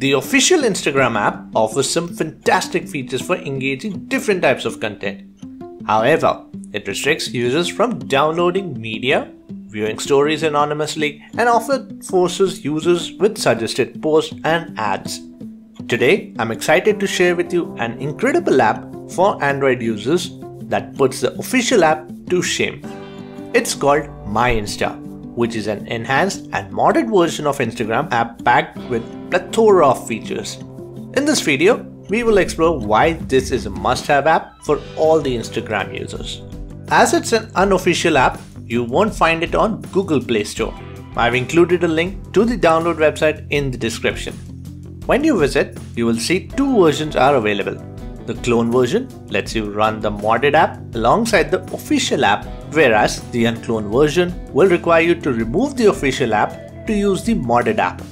The official Instagram app offers some fantastic features for engaging different types of content. However, it restricts users from downloading media, viewing stories anonymously, and often forces users with suggested posts and ads. Today, I'm excited to share with you an incredible app for Android users that puts the official app to shame. It's called My Insta, which is an enhanced and modded version of Instagram app packed with plethora of features. In this video, we will explore why this is a must-have app for all the Instagram users. As it's an unofficial app, you won't find it on Google Play Store. I've included a link to the download website in the description. When you visit, you will see two versions are available. The clone version lets you run the modded app alongside the official app, whereas the uncloned version will require you to remove the official app to use the modded app.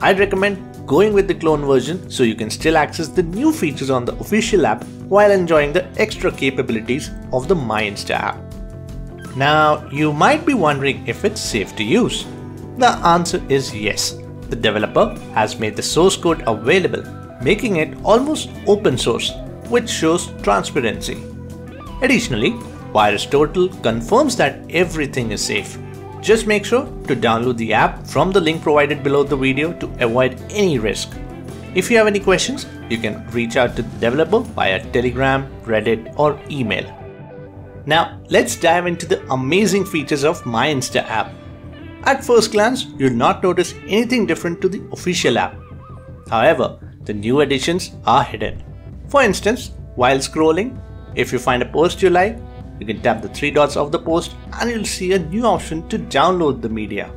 I'd recommend going with the clone version so you can still access the new features on the official app while enjoying the extra capabilities of the My Insta app. Now, you might be wondering if it's safe to use. The answer is yes. The developer has made the source code available, making it almost open source, which shows transparency. Additionally, VirusTotal confirms that everything is safe just make sure to download the app from the link provided below the video to avoid any risk. If you have any questions, you can reach out to the developer via Telegram, Reddit or email. Now let's dive into the amazing features of My Insta app. At first glance, you'll not notice anything different to the official app. However, the new additions are hidden. For instance, while scrolling, if you find a post you like, you can tap the three dots of the post and you'll see a new option to download the media.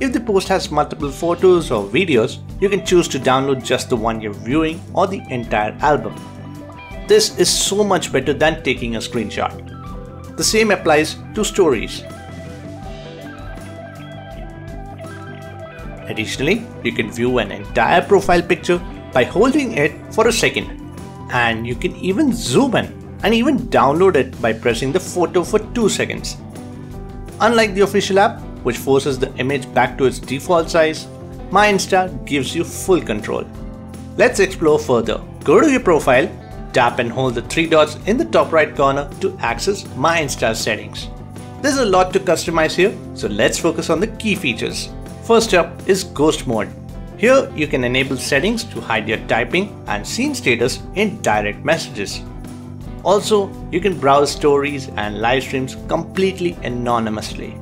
If the post has multiple photos or videos, you can choose to download just the one you're viewing or the entire album. This is so much better than taking a screenshot. The same applies to stories. Additionally, you can view an entire profile picture by holding it for a second. And you can even zoom in and even download it by pressing the photo for 2 seconds. Unlike the official app, which forces the image back to its default size, My Insta gives you full control. Let's explore further. Go to your profile, tap and hold the three dots in the top right corner to access My Insta settings. There's a lot to customize here, so let's focus on the key features. First up is Ghost Mode. Here you can enable settings to hide your typing and seen status in direct messages. Also, you can browse stories and live streams completely anonymously.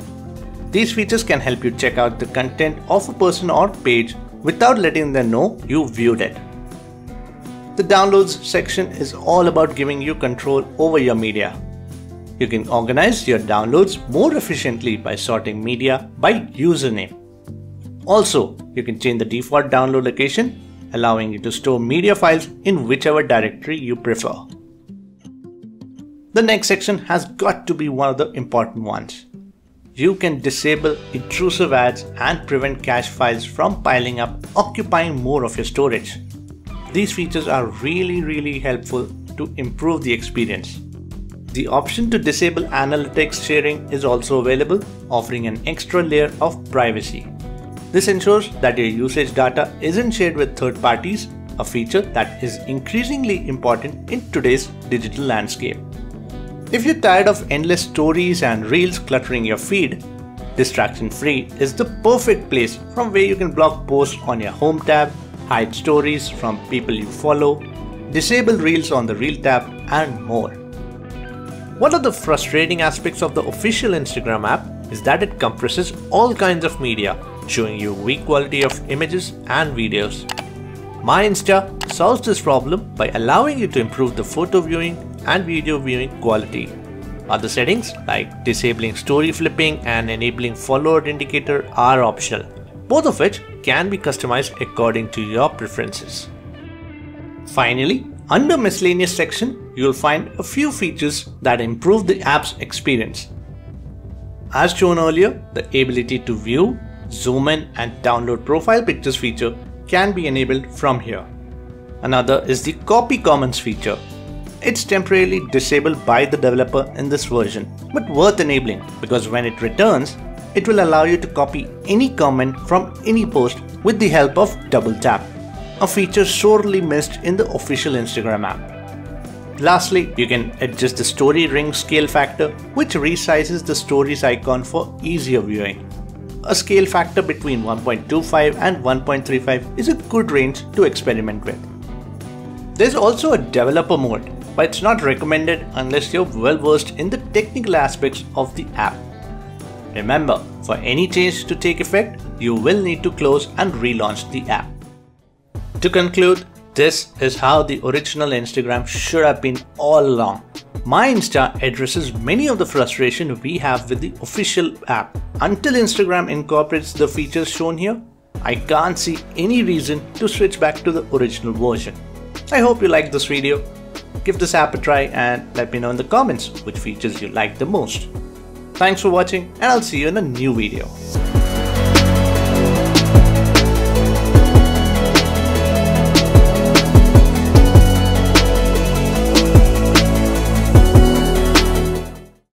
These features can help you check out the content of a person or page without letting them know you viewed it. The downloads section is all about giving you control over your media. You can organize your downloads more efficiently by sorting media by username. Also, you can change the default download location, allowing you to store media files in whichever directory you prefer. The next section has got to be one of the important ones. You can disable intrusive ads and prevent cache files from piling up occupying more of your storage. These features are really really helpful to improve the experience. The option to disable analytics sharing is also available, offering an extra layer of privacy. This ensures that your usage data isn't shared with third parties, a feature that is increasingly important in today's digital landscape. If you're tired of endless stories and reels cluttering your feed, Distraction Free is the perfect place from where you can block posts on your home tab, hide stories from people you follow, disable reels on the reel tab, and more. One of the frustrating aspects of the official Instagram app is that it compresses all kinds of media, showing you weak quality of images and videos. My Insta solves this problem by allowing you to improve the photo viewing and video viewing quality. Other settings like disabling story flipping and enabling follower indicator are optional, both of which can be customized according to your preferences. Finally, under miscellaneous section, you'll find a few features that improve the app's experience. As shown earlier, the ability to view, zoom in and download profile pictures feature can be enabled from here. Another is the copy comments feature it's temporarily disabled by the developer in this version, but worth enabling because when it returns, it will allow you to copy any comment from any post with the help of double tap. a feature sorely missed in the official Instagram app. Lastly, you can adjust the story ring scale factor, which resizes the stories icon for easier viewing. A scale factor between 1.25 and 1.35 is a good range to experiment with. There's also a developer mode, but it's not recommended unless you're well versed in the technical aspects of the app. Remember, for any change to take effect, you will need to close and relaunch the app. To conclude, this is how the original Instagram should have been all along. My Insta addresses many of the frustration we have with the official app. Until Instagram incorporates the features shown here, I can't see any reason to switch back to the original version. I hope you liked this video. Give this app a try and let me know in the comments which features you like the most. Thanks for watching and I'll see you in a new video.